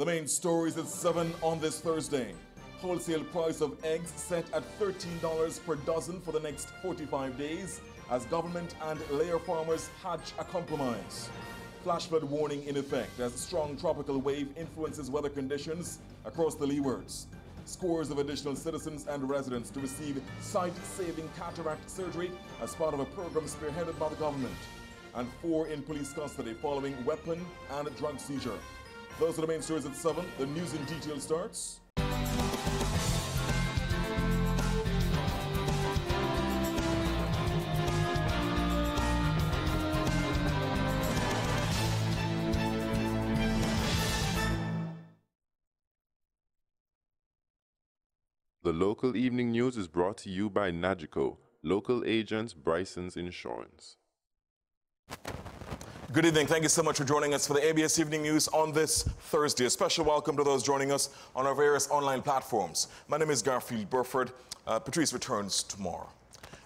The main stories at 7 on this Thursday. Wholesale price of eggs set at $13 per dozen for the next 45 days as government and layer farmers hatch a compromise. Flash flood warning in effect as strong tropical wave influences weather conditions across the leewards. Scores of additional citizens and residents to receive sight-saving cataract surgery as part of a program spearheaded by the government. And four in police custody following weapon and drug seizure. Those are the main stories at 7. The news in detail starts. The local evening news is brought to you by Nagico, local agents Bryson's Insurance. Good evening. Thank you so much for joining us for the ABS Evening News on this Thursday. A special welcome to those joining us on our various online platforms. My name is Garfield Burford. Uh, Patrice returns tomorrow.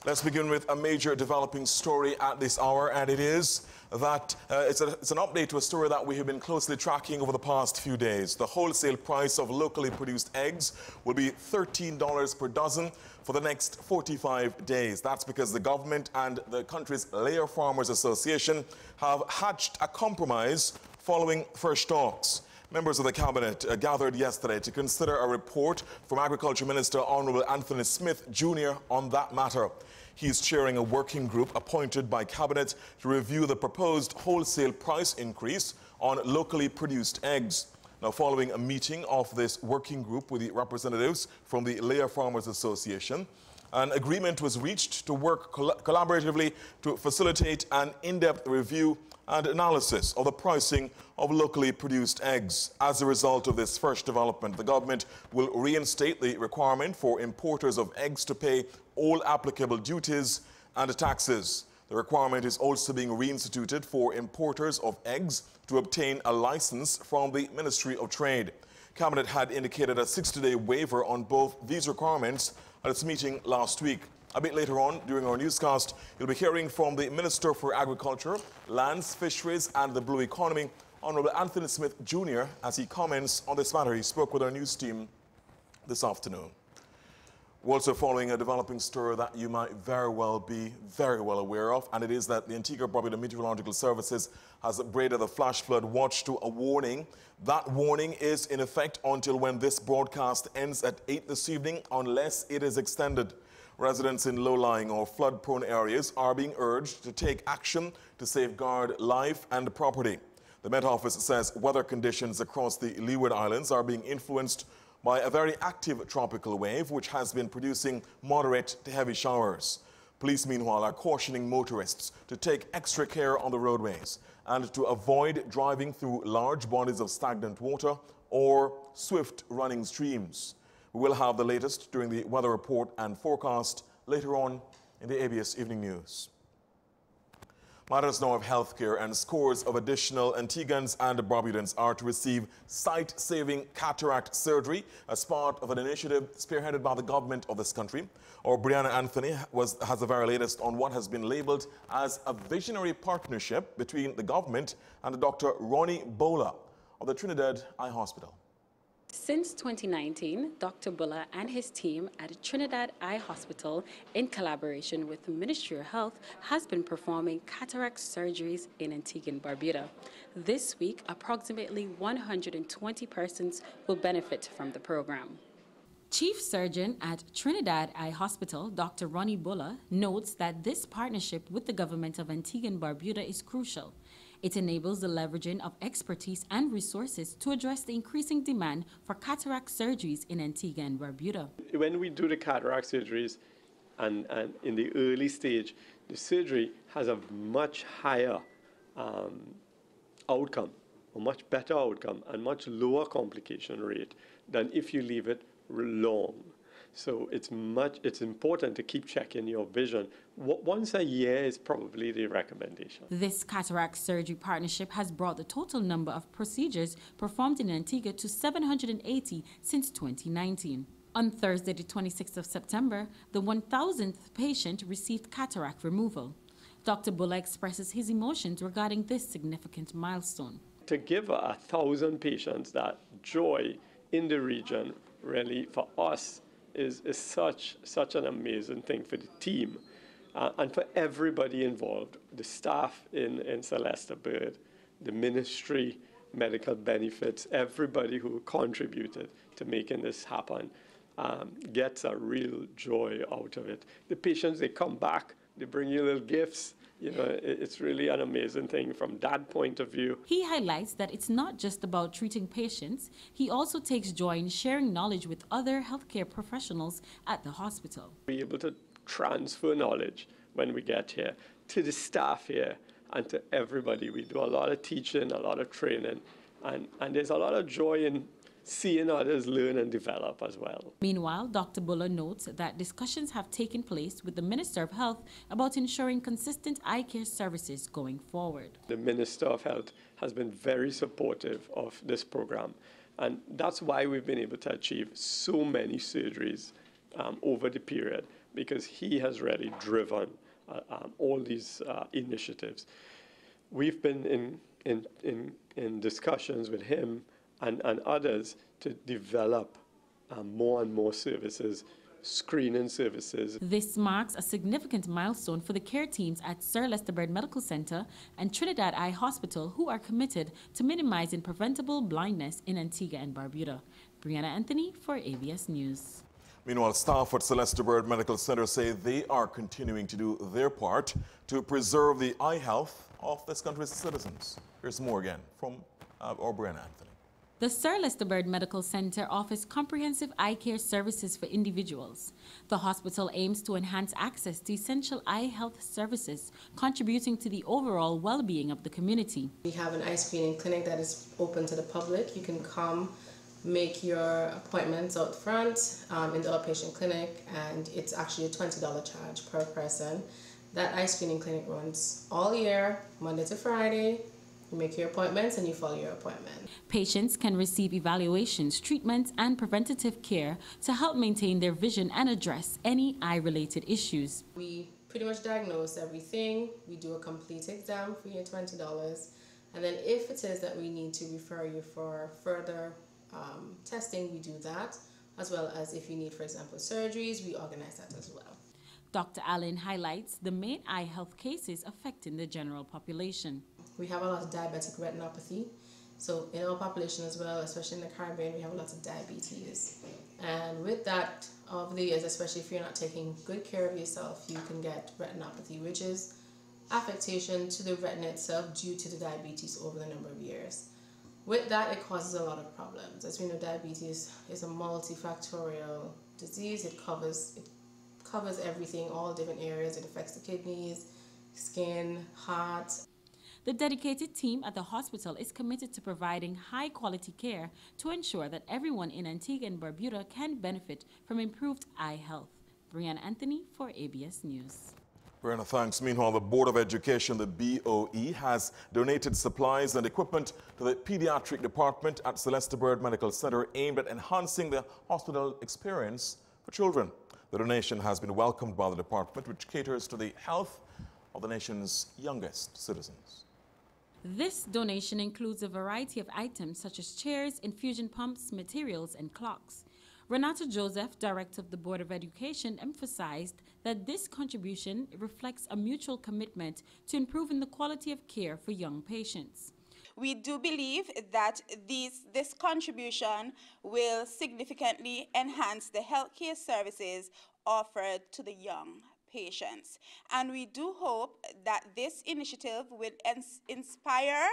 Let's begin with a major developing story at this hour, and it is that uh, it's, a, it's, an update to a story that we have been closely tracking over the past few days. The wholesale price of locally produced eggs will be $13 per dozen for the next 45 days. That's because the government and the country's Layer Farmers Association have hatched a compromise following first talks. Members of the cabinet uh, gathered yesterday to consider a report from Agriculture Minister Honorable Anthony Smith Jr. on that matter. He's chairing a working group appointed by Cabinet to review the proposed wholesale price increase on locally produced eggs. Now, following a meeting of this working group with the representatives from the Layer Farmers Association, an agreement was reached to work col collaboratively to facilitate an in-depth review and analysis of the pricing of locally produced eggs. As a result of this first development, the government will reinstate the requirement for importers of eggs to pay all applicable duties and taxes. The requirement is also being reinstituted for importers of eggs to obtain a license from the Ministry of Trade. Cabinet had indicated a 60-day waiver on both these requirements at its meeting last week. A bit later on, during our newscast, you'll be hearing from the Minister for Agriculture, Lands, Fisheries and the Blue Economy, Honorable Anthony Smith Jr., as he comments on this matter. He spoke with our news team this afternoon. We're also following a developing story that you might very well be very well aware of, and it is that the Antigua Barbuda Meteorological Services has upgraded the flash flood watch to a warning. That warning is in effect until when this broadcast ends at 8 this evening, unless it is extended. Residents in low-lying or flood-prone areas are being urged to take action to safeguard life and property. The Met Office says weather conditions across the Leeward Islands are being influenced by a very active tropical wave which has been producing moderate to heavy showers. Police, meanwhile, are cautioning motorists to take extra care on the roadways and to avoid driving through large bodies of stagnant water or swift running streams. We will have the latest during the weather report and forecast later on in the ABS Evening News. Matters now of healthcare and scores of additional Antiguans and Barbudans are to receive sight-saving cataract surgery as part of an initiative spearheaded by the government of this country. Or Brianna Anthony was, has the very latest on what has been labeled as a visionary partnership between the government and Dr. Ronnie Bhola of the Trinidad Eye Hospital. Since 2019, Dr. Bhola and his team at Trinidad Eye Hospital, in collaboration with the Ministry of Health, has been performing cataract surgeries in Antigua and Barbuda. This week, approximately 120 persons will benefit from the program. Chief Surgeon at Trinidad Eye Hospital, Dr. Ronnie Bhola, notes that this partnership with the government of Antigua and Barbuda is crucial it enables the leveraging of expertise and resources to address the increasing demand for cataract surgeries in Antigua and Barbuda. When we do the cataract surgeries, and, and in the early stage, the surgery has a much higher um, outcome, a much better outcome, and much lower complication rate than if you leave it long. So it's much, it's important to keep checking your vision. Once a year is probably the recommendation. This cataract surgery partnership has brought the total number of procedures performed in Antigua to 780 since 2019. On Thursday, the 26th of September, the 1,000th patient received cataract removal. Dr. Bhola expresses his emotions regarding this significant milestone. To give a thousand patients that joy in the region, really, for us, is, is such, such an amazing thing for the team uh, and for everybody involved the staff in, in Sir Lester Bird, the ministry, medical benefits, everybody who contributed to making this happen um, gets a real joy out of it. The patients, they come back, they bring you little gifts. You know, it's really an amazing thing from that point of view. He highlights that it's not just about treating patients, he also takes joy in sharing knowledge with other healthcare professionals at the hospital. Be able to transfer knowledge when we get here to the staff here and to everybody. We do a lot of teaching, a lot of training, and, and there's a lot of joy in seeing others learn and develop as well. Meanwhile, Dr. Bhola notes that discussions have taken place with the Minister of Health about ensuring consistent eye care services going forward. The Minister of Health has been very supportive of this program, and that's why we've been able to achieve so many surgeries um, over the period because he has really driven uh, um, all these uh, initiatives. We've been in, in, in, in discussions with him and, and others to develop um, more and more services screening services. This marks a significant milestone for the care teams at Sir Lester Bird Medical Center and Trinidad Eye Hospital who are committed to minimizing preventable blindness in Antigua and Barbuda. Brianna Anthony for ABS News. Meanwhile, staff at Sir Lester Bird Medical Center say they are continuing to do their part to preserve the eye health of this country's citizens. Here's more again from uh, Brianna Anthony. The Sir Lester Bird Medical Center offers comprehensive eye care services for individuals. The hospital aims to enhance access to essential eye health services, contributing to the overall well-being of the community. We have an eye screening clinic that is open to the public. You can come make your appointments out front um, in the outpatient clinic, and it's actually a $20 charge per person. That eye screening clinic runs all year, Monday to Friday. You make your appointments and you follow your appointment. Patients can receive evaluations, treatments, and preventative care to help maintain their vision and address any eye related issues. We pretty much diagnose everything. We do a complete exam for you $20. And then if it is that we need to refer you for further um, testing, we do that, as well as if you need, for example, surgeries, we organize that as well. Dr. Allen highlights the main eye health cases affecting the general population. We have a lot of diabetic retinopathy. So in our population as well, especially in the Caribbean, we have a lot of diabetes. And with that, over the years, especially if you're not taking good care of yourself, you can get retinopathy, which is affectation to the retina itself due to the diabetes over the number of years. With that, it causes a lot of problems. As we know, diabetes is a multifactorial disease. It covers it covers everything, all different areas. It affects the kidneys, skin, heart. The dedicated team at the hospital is committed to providing high quality care to ensure that everyone in Antigua and Barbuda can benefit from improved eye health. Brianna Anthony for ABS News. Brianna, thanks. Meanwhile, the Board of Education, the BOE, has donated supplies and equipment to the pediatric department at Sir Lester Bird Medical Center aimed at enhancing the hospital experience for children. The donation has been welcomed by the department, which caters to the health of the nation's youngest citizens. This donation includes a variety of items such as chairs, infusion pumps, materials, and clocks. Renata Joseph, director of the Board of Education, emphasized that this contribution reflects a mutual commitment to improving the quality of care for young patients. We do believe that these, this contribution will significantly enhance the healthcare services offered to the young patients. And we do hope that this initiative will inspire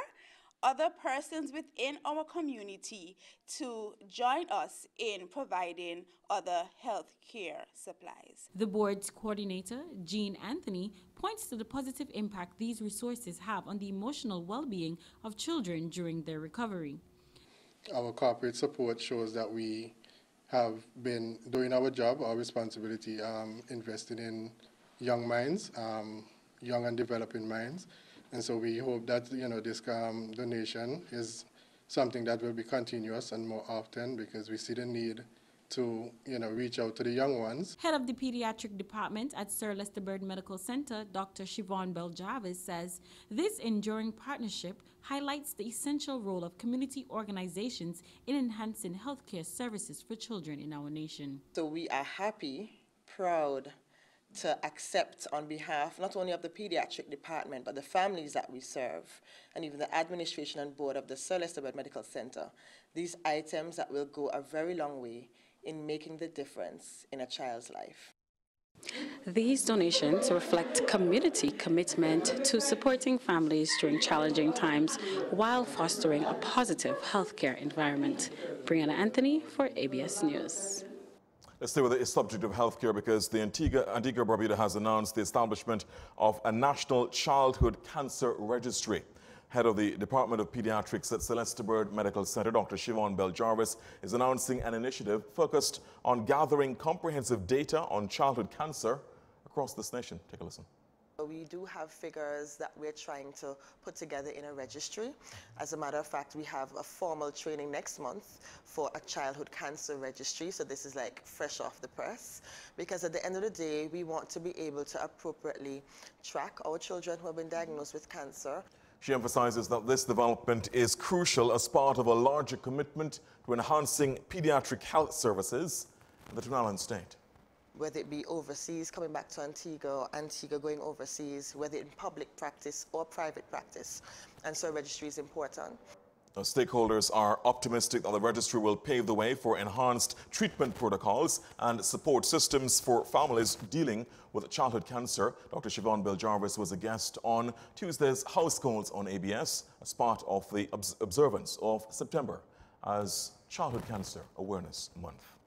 other persons within our community to join us in providing other health care supplies. The board's coordinator, Jean Anthony, points to the positive impact these resources have on the emotional well being of children during their recovery. Our corporate support shows that we have been doing our job, our responsibility, um, investing in young minds, um, young and developing minds. And so we hope that you know this um, donation is something that will be continuous and more often because we see the need to, you know, reach out to the young ones. Head of the pediatric department at Sir Lester Bird Medical Center, Dr. Siobhan Bell Jarvis, says this enduring partnership highlights the essential role of community organizations in enhancing healthcare services for children in our nation. So we are happy, proud, to accept on behalf not only of the pediatric department but the families that we serve and even the administration and board of the Sir Lester Bird Medical Center these items that will go a very long way in making the difference in a child's life. These donations reflect community commitment to supporting families during challenging times while fostering a positive healthcare environment. Brianna Anthony for ABS News. Let's stay with the subject of healthcare because the Antigua, Antigua Barbuda has announced the establishment of a national childhood cancer registry. Head of the Department of Pediatrics at Sir Lester Bird Medical Center, Dr. Siobhan Bell Jarvis, is announcing an initiative focused on gathering comprehensive data on childhood cancer across this nation. Take a listen. We do have figures that we're trying to put together in a registry. As a matter of fact, we have a formal training next month for a childhood cancer registry. So this is like fresh off the press. Because at the end of the day, we want to be able to appropriately track our children who have been diagnosed with cancer. She emphasizes that this development is crucial as part of a larger commitment to enhancing pediatric health services in the Twin state. Whether it be overseas, coming back to Antigua, or Antigua going overseas, whether in public practice or private practice. And so registry is important. Now, stakeholders are optimistic that the registry will pave the way for enhanced treatment protocols and support systems for families dealing with childhood cancer. Dr. Siobhan Bell Jarvis was a guest on Tuesday's House Calls on ABS as part of the observance of September as Childhood Cancer Awareness Month.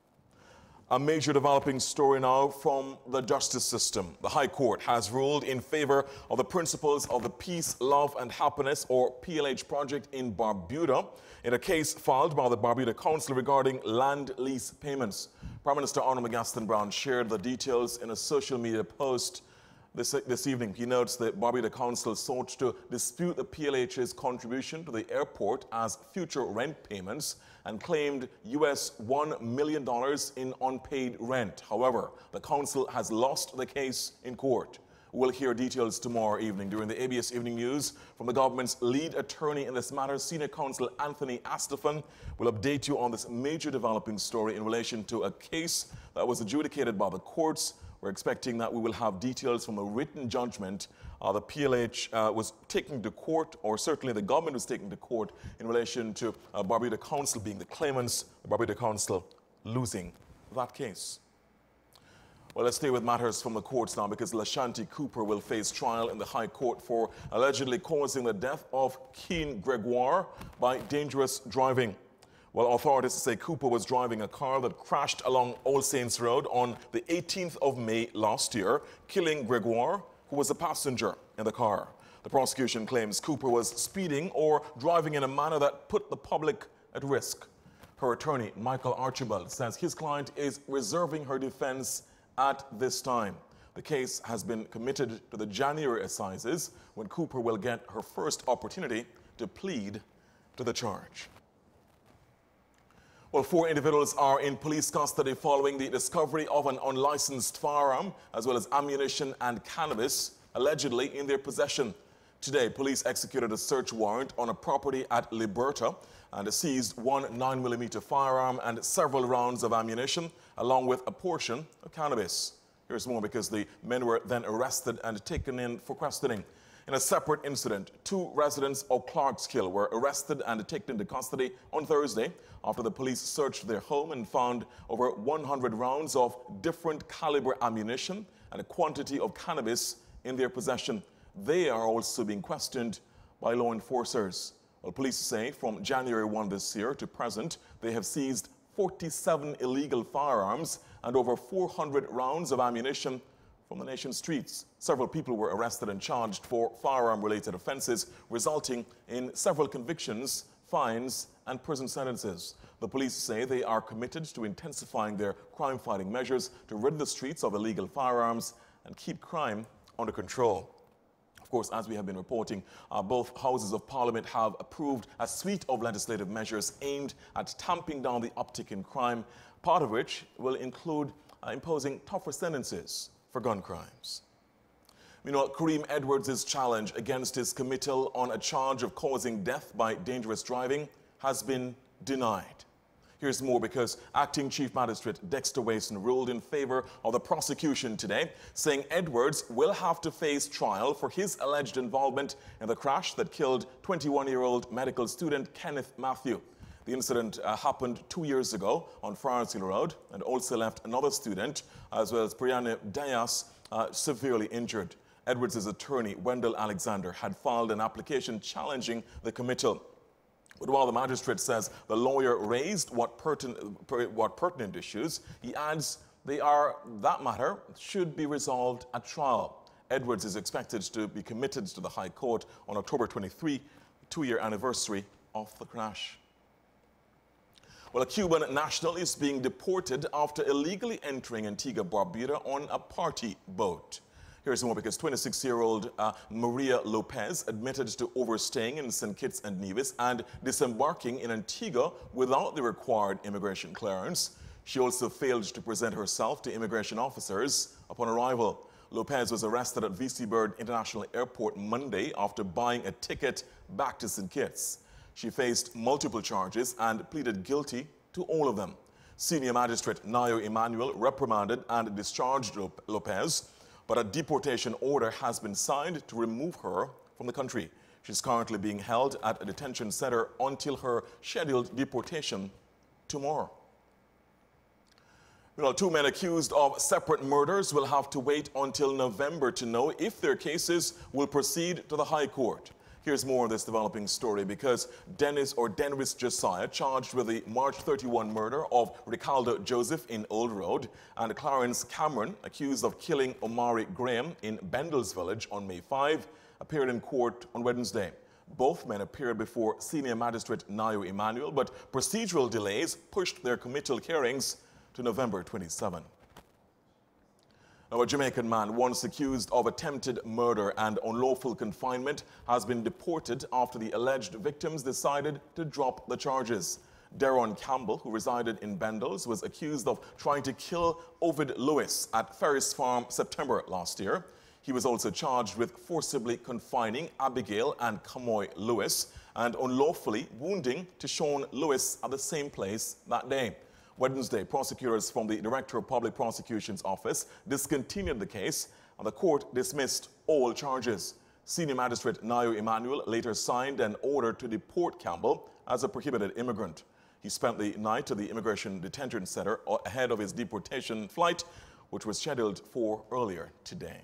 A major developing story now from the justice system. The High Court has ruled in favor of the principles of the Peace, Love and Happiness or PLH project in Barbuda in a case filed by the Barbuda Council regarding land lease payments. Prime Minister Arnold McGaston Browne shared the details in a social media post this, this evening, he notes that Barbuda Council sought to dispute the PLH's contribution to the airport as future rent payments and claimed US $1 million in unpaid rent. However, the council has lost the case in court. We'll hear details tomorrow evening during the ABS Evening News from the government's lead attorney in this matter, Senior Counsel Anthony Astaphan. will update you on this major developing story in relation to a case that was adjudicated by the courts we're expecting that we will have details from a written judgment. Uh, the PLH uh, was taken to court, or certainly the government was taken to court in relation to uh, Barbuda Council being the claimants, Barbuda Council losing that case. Well, let's stay with matters from the courts now because Lashanti Cooper will face trial in the High Court for allegedly causing the death of Keen Gregoire by dangerous driving. Well, authorities say Cooper was driving a car that crashed along All Saints Road on the 18th of May last year, killing Gregoire, who was a passenger in the car. The prosecution claims Cooper was speeding or driving in a manner that put the public at risk. Her attorney, Michael Archibald, says his client is reserving her defense at this time. The case has been committed to the January assizes when Cooper will get her first opportunity to plead to the charge. Well, four individuals are in police custody following the discovery of an unlicensed firearm as well as ammunition and cannabis allegedly in their possession. Today, police executed a search warrant on a property at Liberta and seized one 9mm firearm and several rounds of ammunition, along with a portion of cannabis. Here's more because the men were then arrested and taken in for questioning. In a separate incident, two residents of Clarkskill were arrested and taken into custody on Thursday after the police searched their home and found over 100 rounds of different caliber ammunition and a quantity of cannabis in their possession. They are also being questioned by law enforcers. Well, police say from January 1 this year to present, they have seized 47 illegal firearms and over 400 rounds of ammunition from the nation's streets. Several people were arrested and charged for firearm-related offenses, resulting in several convictions, fines, and prison sentences. The police say they are committed to intensifying their crime-fighting measures to rid the streets of illegal firearms and keep crime under control. Of course, as we have been reporting, uh, both houses of parliament have approved a suite of legislative measures aimed at tamping down the uptick in crime, part of which will include uh, imposing tougher sentences for gun crimes. Meanwhile, Kareem Edwards' challenge against his committal on a charge of causing death by dangerous driving has been denied. Here's more because Acting Chief Magistrate Dexter Wason ruled in favor of the prosecution today, saying Edwards will have to face trial for his alleged involvement in the crash that killed 21-year-old medical student Kenneth Matthew. The incident uh, happened two years ago on Friars Hill Road and also left another student, as well as Brianna Dias, uh, severely injured. Edwards' attorney, Wendell Alexander, had filed an application challenging the committal. But while the magistrate says the lawyer raised what, pertin what pertinent issues, he adds they are, that matter should be resolved at trial. Edwards is expected to be committed to the High Court on October 23, two-year anniversary of the crash. Well, a Cuban national is being deported after illegally entering Antigua Barbuda on a party boat. Here's more because 26-year-old uh, Maria Lopez admitted to overstaying in St. Kitts and Nevis and disembarking in Antigua without the required immigration clearance. She also failed to present herself to immigration officers upon arrival. Lopez was arrested at VC Bird International Airport Monday after buying a ticket back to St. Kitts. She faced multiple charges and pleaded guilty to all of them. Senior Magistrate Nayo Emmanuel reprimanded and discharged Lopez but a deportation order has been signed to remove her from the country. She's currently being held at a detention center until her scheduled deportation tomorrow. Two men accused of separate murders will have to wait until November to know if their cases will proceed to the High Court. Here's more of this developing story because Dennis or Denris Josiah, charged with the March 31 murder of Ricardo Joseph in Old Road, and Clarence Cameron, accused of killing Omari Graham in Bendals Village on May 5, appeared in court on Wednesday. Both men appeared before senior magistrate Nayo Emmanuel, but procedural delays pushed their committal hearings to November 27. Now, a Jamaican man once accused of attempted murder and unlawful confinement has been deported after the alleged victims decided to drop the charges. Deron Campbell, who resided in Bendals, was accused of trying to kill Ovid Lewis at Ferris Farm September last year. He was also charged with forcibly confining Abigail and Kamoy Lewis and unlawfully wounding Tishon Lewis at the same place that day. Wednesday, prosecutors from the Director of Public Prosecution's Office discontinued the case and the court dismissed all charges. Senior Magistrate Nayo Emmanuel later signed an order to deport Campbell as a prohibited immigrant. He spent the night at the Immigration Detention Center ahead of his deportation flight, which was scheduled for earlier today.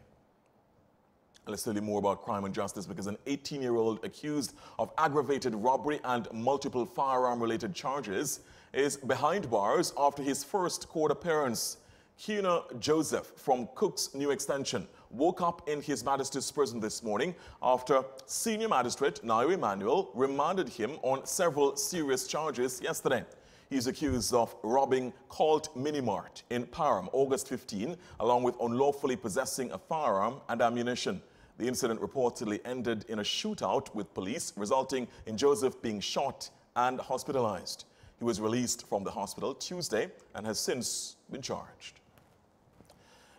Let's tell you more about crime and justice because an 18-year-old accused of aggravated robbery and multiple firearm-related charges is behind bars after his first court appearance. Kuna Joseph from Cook's New Extension woke up in His Majesty's prison this morning after Senior Magistrate Nayo Emmanuel remanded him on several serious charges yesterday. He's accused of robbing Colt Minimart in Parham August 15, along with unlawfully possessing a firearm and ammunition. The incident reportedly ended in a shootout with police, resulting in Joseph being shot and hospitalized. He was released from the hospital Tuesday and has since been charged.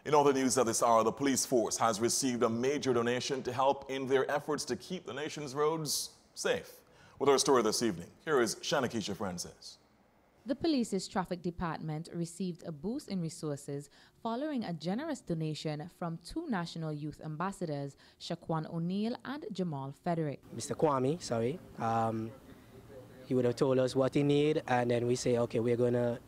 In other news at this hour, the police force has received a major donation to help in their efforts to keep the nation's roads safe. With our story this evening, here is Shanakisha Francis. The police's traffic department received a boost in resources following a generous donation from two national youth ambassadors, Shaquan O'Neill and Jamal Frederick. Mr. Kwame, sorry, um, he would have told us what he need, and then we say, okay, we're to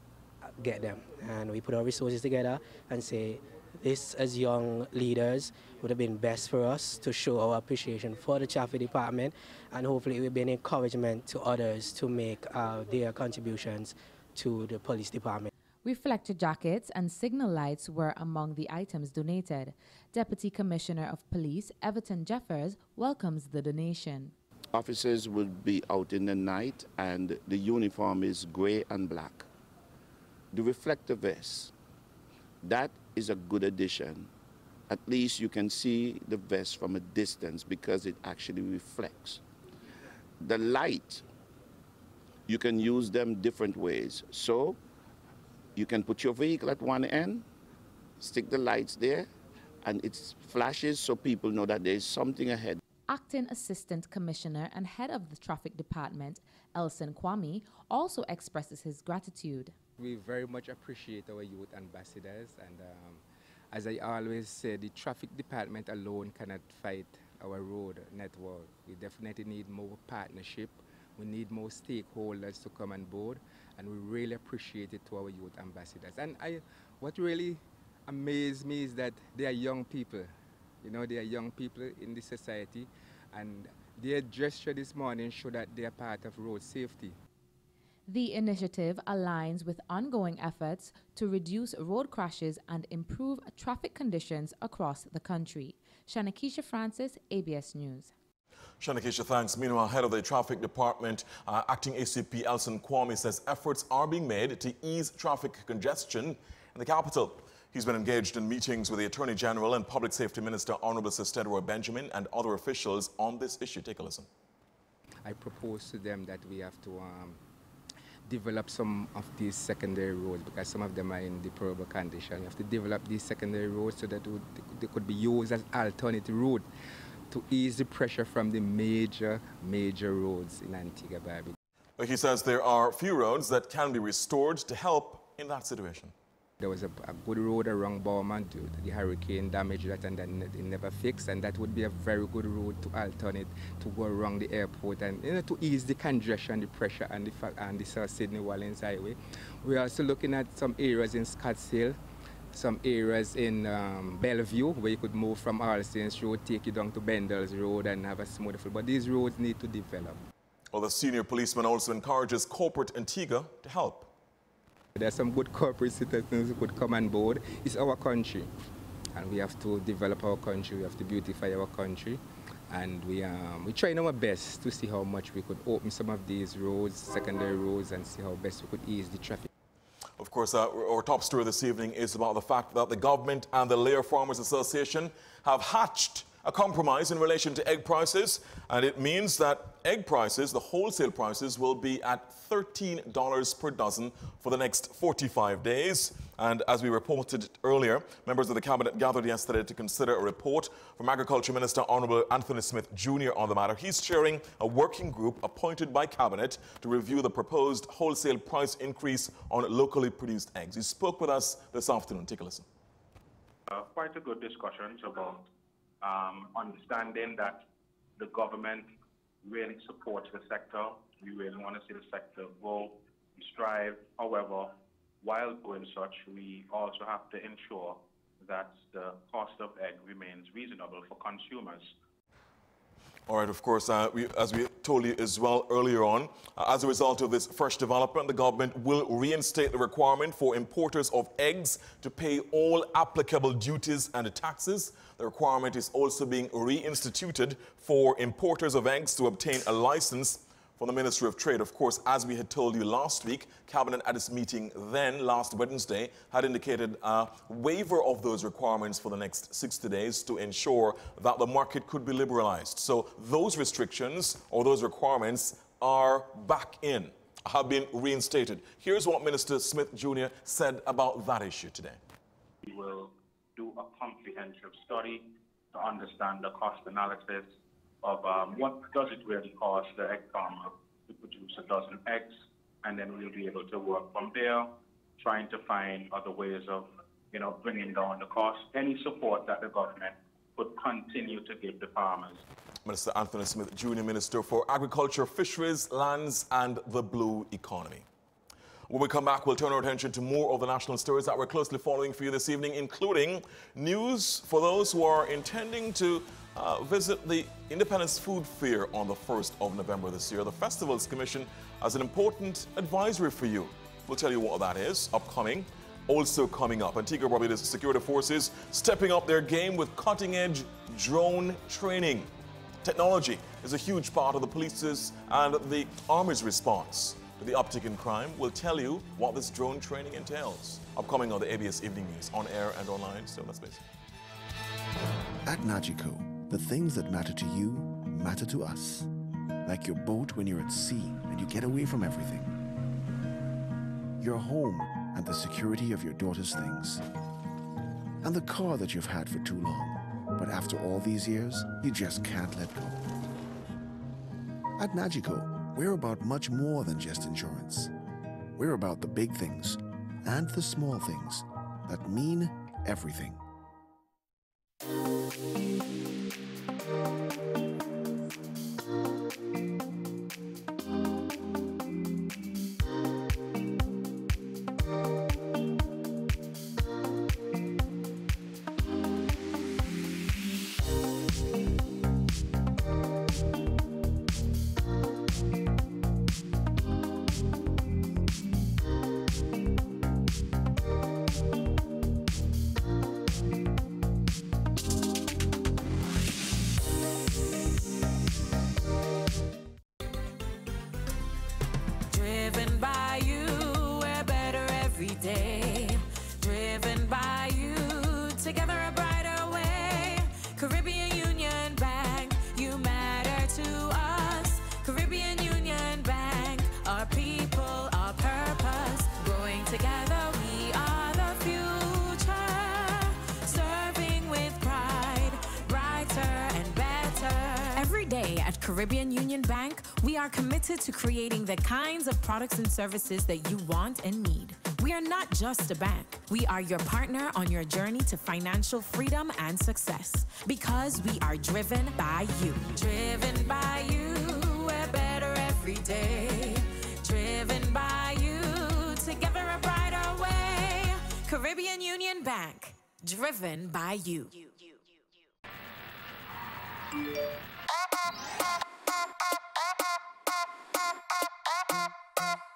get them. And we put our resources together and say, this as young leaders would have been best for us to show our appreciation for the traffic department and hopefully it will be an encouragement to others to make uh, their contributions to the police department. Reflector jackets and signal lights were among the items donated. Deputy Commissioner of Police Everton Jeffers welcomes the donation officers would be out in the night and the uniform is gray and black. The reflector vest, that is a good addition at least you can see the vest from a distance because it actually reflects. The light, you can use them different ways. So you can put your vehicle at one end, stick the lights there, and it flashes so people know that there is something ahead. Acting Assistant Commissioner and Head of the Traffic Department, Elson Kwame, also expresses his gratitude. We very much appreciate our youth ambassadors and um, as I always say, the traffic department alone cannot fight our road network. We definitely need more partnership. We need more stakeholders to come on board, and we really appreciate it to our youth ambassadors. And I, what really amazed me is that they are young people. You know, they are young people in the society, and their gesture this morning showed that they are part of road safety. The initiative aligns with ongoing efforts to reduce road crashes and improve traffic conditions across the country. Shanakisha Francis, ABS News. Shanakisha, thanks. Meanwhile, head of the traffic department, uh, acting ACP Elson Kwame, says efforts are being made to ease traffic congestion in the capital. He's been engaged in meetings with the Attorney General and Public Safety Minister Honorable Steadroy Benjamin and other officials on this issue. Take a listen. I propose to them that we have to um, develop some of these secondary roads because some of them are in deplorable condition. You have to develop these secondary roads so that they could be used as alternative route to ease the pressure from the major, major roads in Antigua Barbuda. He says there are few roads that can be restored to help in that situation. There was a, a good road around Beaumont, the hurricane damaged that and then it never fixed, and that would be a very good road to alternate to go around the airport and you know, to ease the congestion, the pressure, and the, and the South Sydney Wallins Highway. We're also looking at some areas in Scottsdale, some areas in um, Bellevue where you could move from Allsaints Road, take you down to Bendals Road and have a smooth flow. But these roads need to develop. Well, the senior policeman also encourages corporate Antigua to help. There are some good corporate citizens who could come on board. It's our country, and we have to develop our country. We have to beautify our country, and we um, we trying our best to see how much we could open some of these roads, secondary roads, and see how best we could ease the traffic. Of course, uh, our top story this evening is about the fact that the government and the Layer Farmers Association have hatched a compromise in relation to egg prices, and it means that egg prices, the wholesale prices, will be at $13 per dozen for the next 45 days. And as we reported earlier, members of the cabinet gathered yesterday to consider a report from Agriculture Minister Honorable Anthony Smith Jr. on the matter. He's chairing a working group appointed by cabinet to review the proposed wholesale price increase on locally produced eggs. He spoke with us this afternoon. Take a listen. Uh, quite a good discussions about um, understanding that the government really supports the sector. We really want to see the sector grow and strive. However, while doing such, we also have to ensure that the cost of egg remains reasonable for consumers. All right, of course, uh, we, as we told you as well earlier on, uh, as a result of this fresh development, the government will reinstate the requirement for importers of eggs to pay all applicable duties and taxes. The requirement is also being reinstituted for importers of eggs to obtain a license from the Ministry of Trade. Of course, as we had told you last week, Cabinet at its meeting then, last Wednesday, had indicated a waiver of those requirements for the next 60 days to ensure that the market could be liberalized. So those restrictions or those requirements are back in, have been reinstated. Here's what Minister Smith Jr. said about that issue today. We will do a comprehensive study to understand the cost analysis of um, what does it really cost the egg farmer to produce a dozen eggs, and then we'll be able to work from there, trying to find other ways of, you know, bringing down the cost. Any support that the government would continue to give the farmers. Minister Anthony Smith, Junior Minister for Agriculture, Fisheries, Lands and the Blue Economy. When we come back, we'll turn our attention to more of the national stories that we're closely following for you this evening, including news for those who are intending to uh, visit the Independence Food Fair on the 1st of November this year. The Festivals Commission has an important advisory for you. We'll tell you what that is upcoming. Also coming up, Antigua Barbuda's security forces stepping up their game with cutting-edge drone training. Technology is a huge part of the police's and the Army's response to the uptick in crime. We'll tell you what this drone training entails. Upcoming on the ABS Evening News, on air and online. So let's. At Nagico, the things that matter to you matter to us. Like your boat when you're at sea and you get away from everything. Your home and the security of your daughter's things. And the car that you've had for too long. But after all these years, you just can't let go. At Nagico, we're about much more than just insurance. We're about the big things and the small things that mean everything. Caribbean Union Bank, we are committed to creating the kinds of products and services that you want and need. We are not just a bank. We are your partner on your journey to financial freedom and success because we are driven by you. Driven by you, we're better every day. Driven by you, together a brighter way. Caribbean Union Bank, driven by you. Bye.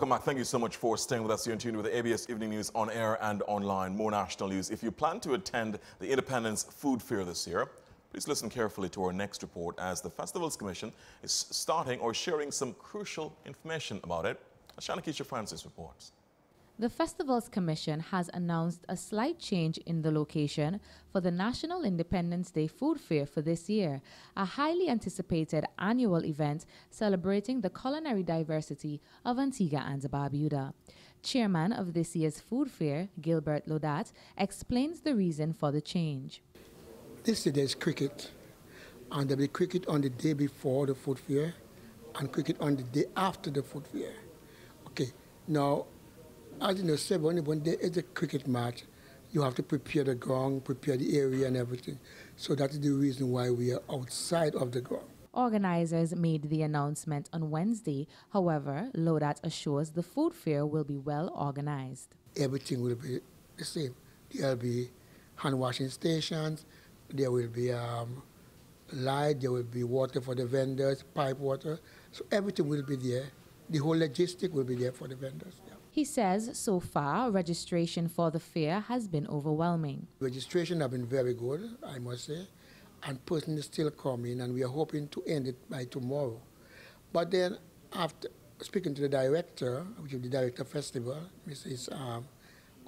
Welcome back. Thank you so much for staying with us. You're in with the ABS Evening News on air and online. More national news. If you plan to attend the Independence Food Fair this year, please listen carefully to our next report as the Festivals Commission is starting or sharing some crucial information about it. Shanakisha Francis reports. The Festivals Commission has announced a slight change in the location for the National Independence Day Food Fair for this year, a highly anticipated annual event celebrating the culinary diversity of Antigua and Barbuda. Chairman of this year's food fair, Gilbert Lodat, explains the reason for the change. This year there's cricket, and there'll be cricket on the day before the food fair, and cricket on the day after the food fair. Okay, now, as you know, said, when, there is a cricket match, you have to prepare the ground, prepare the area and everything. So that is the reason why we are outside of the ground. Organizers made the announcement on Wednesday. However, Lodat assures the food fair will be well organized. Everything will be the same. There'll be hand washing stations, there will be um, light, there will be water for the vendors, pipe water. So everything will be there. The whole logistic will be there for the vendors. He says so far, registration for the fair has been overwhelming. Registration have been very good, I must say, and person is still coming, and we are hoping to end it by tomorrow. But then, after speaking to the director, which is the director festival, Mrs. Um,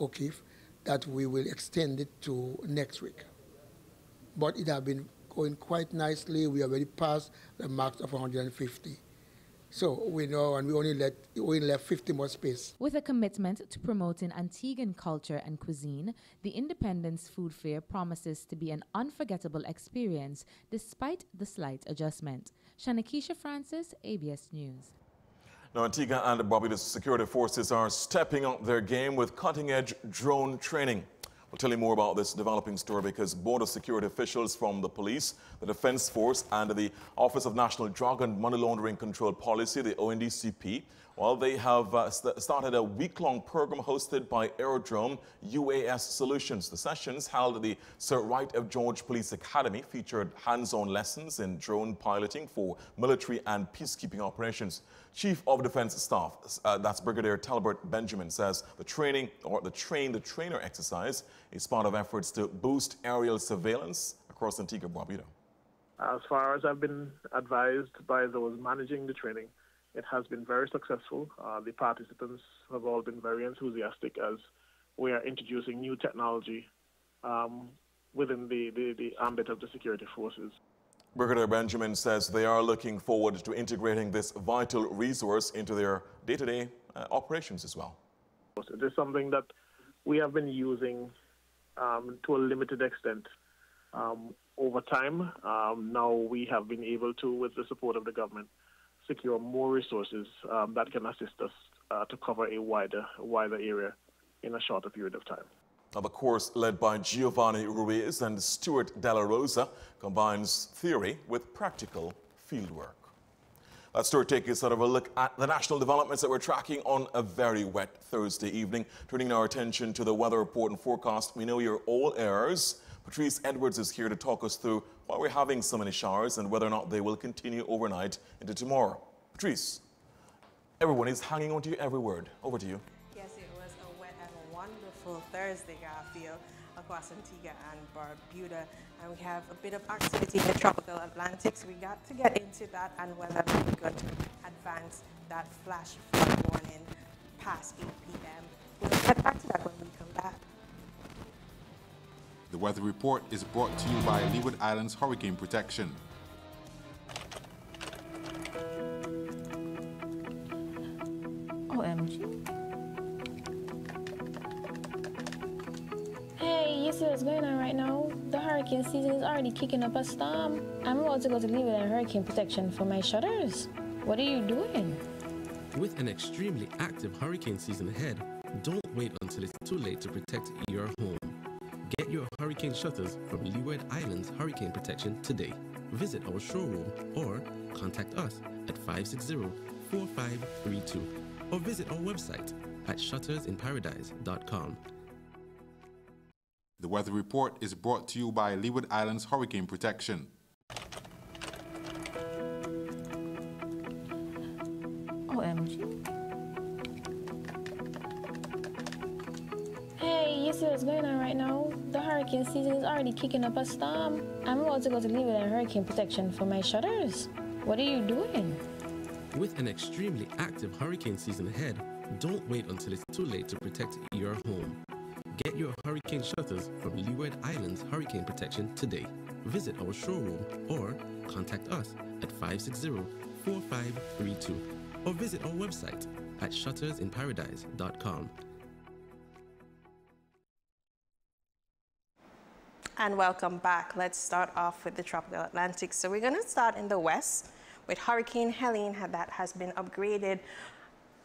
O'Keefe, that we will extend it to next week. But it has been going quite nicely. We already passed the mark of 150. So we know, and we only let we only left 50 more space. With a commitment to promoting Antiguan culture and cuisine, the Independence Food Fair promises to be an unforgettable experience despite the slight adjustment. Shanakisha Francis, ABS News. Now, Antigua and Barbuda's security forces are stepping up their game with cutting-edge drone training. We'll tell you more about this developing story because border security officials from the police, the Defense Force, and the Office of National Drug and Money Laundering Control Policy, the ONDCP, well, they have uh, st started a week-long program hosted by Aerodrome UAS Solutions. The sessions held at the Sir Wright F. George Police Academy featured hands-on lessons in drone piloting for military and peacekeeping operations. Chief of Defense Staff, uh, that's Brigadier Telbert Benjamin, says the training or the train the trainer exercise is part of efforts to boost aerial surveillance across Antigua Barbuda. As far as I've been advised by those managing the training, it has been very successful. Uh, the participants have all been very enthusiastic as we are introducing new technology um, within the, the, the ambit of the security forces. Brigadier Benjamin says they are looking forward to integrating this vital resource into their day-to-day uh, operations as well. It is something that we have been using um, to a limited extent um, over time. Um, now we have been able to, with the support of the government, secure more resources um, that can assist us uh, to cover a wider, wider area in a shorter period of time. The course led by Giovanni Ruiz and Stuart Della Rosa combines theory with practical fieldwork. Let's start taking sort of a look at the national developments that we're tracking on a very wet Thursday evening. Turning our attention to the weather report and forecast, we know you're all ears. Patrice Edwards is here to talk us through why we're having so many showers and whether or not they will continue overnight into tomorrow. Patrice, everyone is hanging on to you every word. Over to you. Yes, it was a wet and wonderful Thursday, Garfield, across Antigua and Barbuda. And we have a bit of activity in the tropical Atlantic, so we got to get into that and whether we're going to advance that flash flood warning past 8 p.m. We'll get back to that when we come back. The weather report is brought to you by Leeward Islands Hurricane Protection. OMG. See what's going on right now? The hurricane season is already kicking up a storm. I'm about to go to Leeward and Hurricane Protection for my shutters. What are you doing? With an extremely active hurricane season ahead, don't wait until it's too late to protect your home. Get your hurricane shutters from Leeward Islands Hurricane Protection today. Visit our showroom or contact us at 560-4532 or visit our website at shuttersinparadise.com. The weather report is brought to you by Leeward Islands Hurricane Protection. OMG. Hey, you see what's going on right now? The hurricane season is already kicking up a storm. I'm about to go to Leeward and Hurricane Protection for my shutters. What are you doing? With an extremely active hurricane season ahead, don't wait until it's too late to protect your home. Get your hurricane shutters from Leeward Islands Hurricane Protection today. Visit our showroom or contact us at 560-4532 or visit our website at shuttersinparadise.com. And welcome back. Let's start off with the tropical Atlantic. So we're going to start in the west with Hurricane Helene that has been upgraded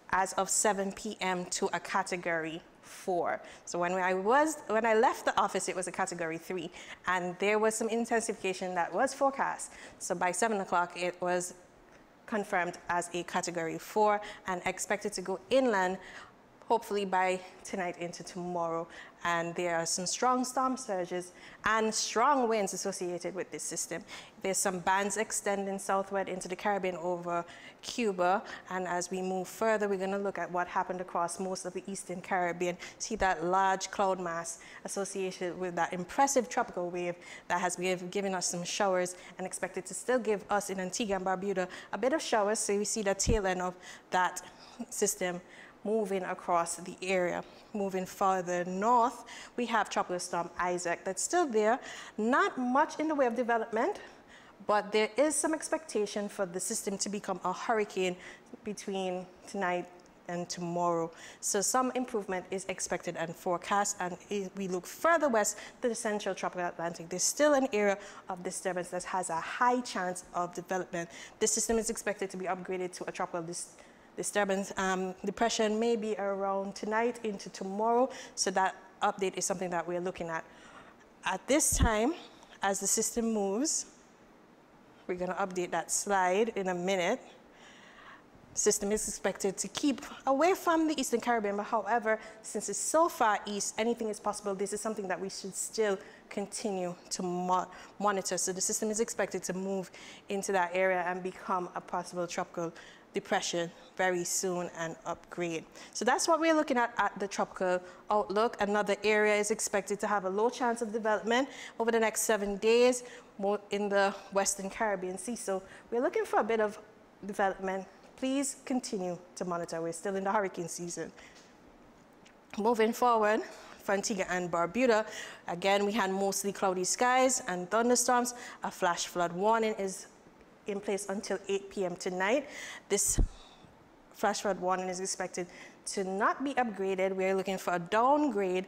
as of 7 p.m. to a category four. So when I was when I left the office, it was a category three, and there was some intensification that was forecast. So by seven o'clock, it was confirmed as a category four and expected to go inland hopefully by tonight into tomorrow. And there are some strong storm surges and strong winds associated with this system. There's some bands extending southward into the Caribbean over Cuba. And as we move further, we're going to look at what happened across most of the eastern Caribbean. See that large cloud mass associated with that impressive tropical wave that has giving us some showers and expected to still give us in Antigua and Barbuda a bit of showers. So we see the tail end of that system moving across the area. Moving further north, we have Tropical Storm Isaac that's still there. Not much in the way of development, but there is some expectation for the system to become a hurricane between tonight and tomorrow. So some improvement is expected and forecast. And we look further west to the central tropical Atlantic, there's still an area of disturbance that has a high chance of development. The system is expected to be upgraded to a tropical disturbance um, depression may be around tonight into tomorrow. So that update is something that we're looking at. At this time, as the system moves, we're going to update that slide in a minute. System is expected to keep away from the Eastern Caribbean, but however, since it's so far east, anything is possible. This is something that we should still continue to mo monitor. So the system is expected to move into that area and become a possible tropical depression very soon and upgrade. So that's what we're looking at at the tropical outlook. Another area is expected to have a low chance of development over the next seven days more in the Western Caribbean Sea. So we're looking for a bit of development. Please continue to monitor. We're still in the hurricane season. Moving forward, for Antigua and Barbuda, again, we had mostly cloudy skies and thunderstorms. A flash flood warning is in place until 8 p.m. tonight. This flash flood warning is expected to not be upgraded. We're looking for a downgrade,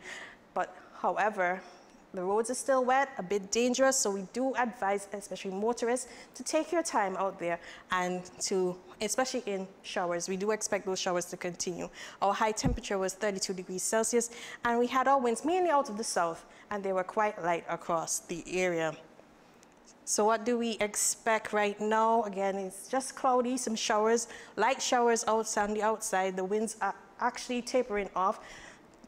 but however, the roads are still wet, a bit dangerous, so we do advise, especially motorists, to take your time out there and to, especially in showers, we do expect those showers to continue. Our high temperature was 32 degrees Celsius, and we had our winds mainly out of the south, and they were quite light across the area. So what do we expect right now? Again, it's just cloudy, some showers, light showers outside on the outside. The winds are actually tapering off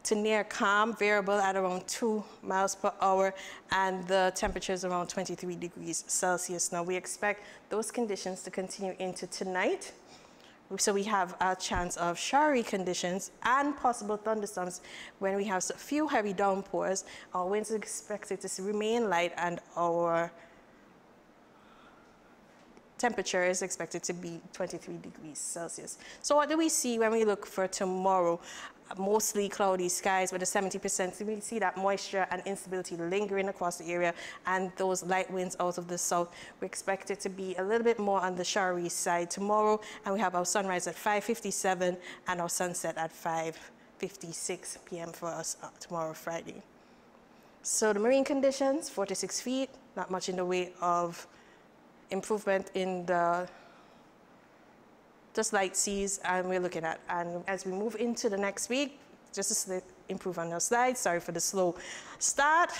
to near calm, variable at around 2 miles per hour, and the temperature is around 23 degrees Celsius. Now, we expect those conditions to continue into tonight. So we have a chance of showery conditions and possible thunderstorms when we have a few heavy downpours. Our winds are expected to remain light and our temperature is expected to be 23 degrees Celsius. So what do we see when we look for tomorrow? Mostly cloudy skies with a 70%. So we see that moisture and instability lingering across the area and those light winds out of the south. We expect it to be a little bit more on the showery side tomorrow. And we have our sunrise at 5.57 and our sunset at 5.56 p.m. for us uh, tomorrow, Friday. So the marine conditions, 46 feet, not much in the way of improvement in the just light seas and we're looking at. And as we move into the next week, just to improve on those slides, sorry for the slow start.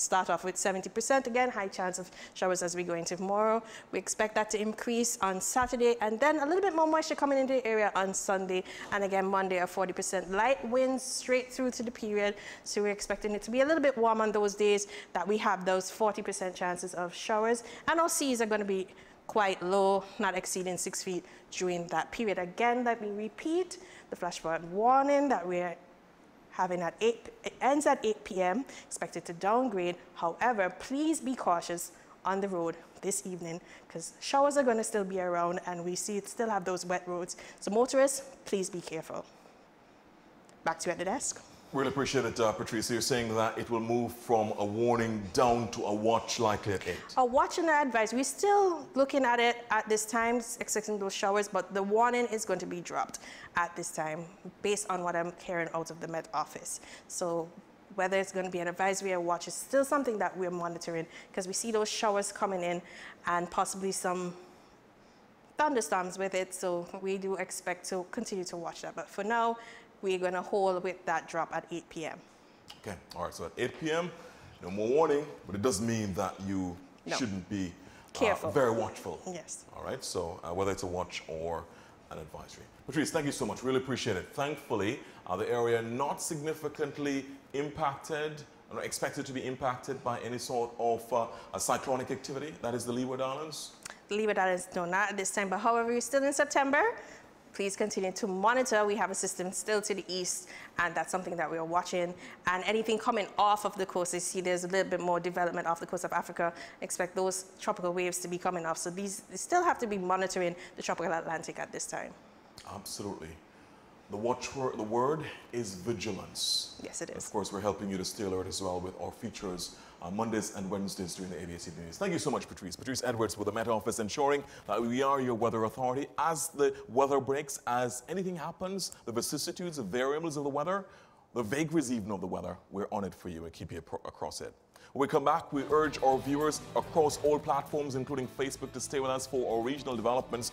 Start off with 70% again, high chance of showers as we go into tomorrow. We expect that to increase on Saturday and then a little bit more moisture coming into the area on Sunday. And again, Monday a 40% light winds straight through to the period. So we're expecting it to be a little bit warm on those days that we have those 40% chances of showers. And our seas are going to be quite low, not exceeding six feet during that period. Again, let me repeat the flash flood warning that we're having at 8, it ends at 8 p.m., expected to downgrade. However, please be cautious on the road this evening because showers are going to still be around and we see it still have those wet roads. So motorists, please be careful. Back to you at the desk. Really appreciate it, uh, Patricia. You're saying that it will move from a warning down to a watch likely 8. A watch and an advice. We're still looking at it at this time, expecting those showers, but the warning is going to be dropped at this time based on what I'm hearing out of the Met office. So whether it's going to be an advisory or watch is still something that we're monitoring because we see those showers coming in and possibly some thunderstorms with it. So we do expect to continue to watch that. But for now, we're going to hold with that drop at 8 p.m. Okay, all right, so at 8 p.m., no more warning, but it doesn't mean that you no. shouldn't be uh, very watchful. Yes. All right, so uh, whether it's a watch or an advisory. Patrice, thank you so much. Really appreciate it. Thankfully, uh, the area not significantly impacted, or expected to be impacted by any sort of uh, a cyclonic activity. That is the Leeward Islands? The Leeward Islands, no, not at this time. But however, we're still in September please continue to monitor. We have a system still to the east, and that's something that we are watching. And anything coming off of the coast, you see there's a little bit more development off the coast of Africa. Expect those tropical waves to be coming off. So these still have to be monitoring the tropical Atlantic at this time. Absolutely. The watchword, the word is vigilance. Yes, it is. Of course, we're helping you to stay alert as well with our features uh, Mondays and Wednesdays during the ABS News. Thank you so much, Patrice. Patrice Edwards with the Met Office ensuring that we are your weather authority. As the weather breaks, as anything happens, the vicissitudes, the variables of the weather, the vagaries even of the weather, we're on it for you and keep you across it. When we come back, we urge our viewers across all platforms, including Facebook, to stay with us for our regional developments.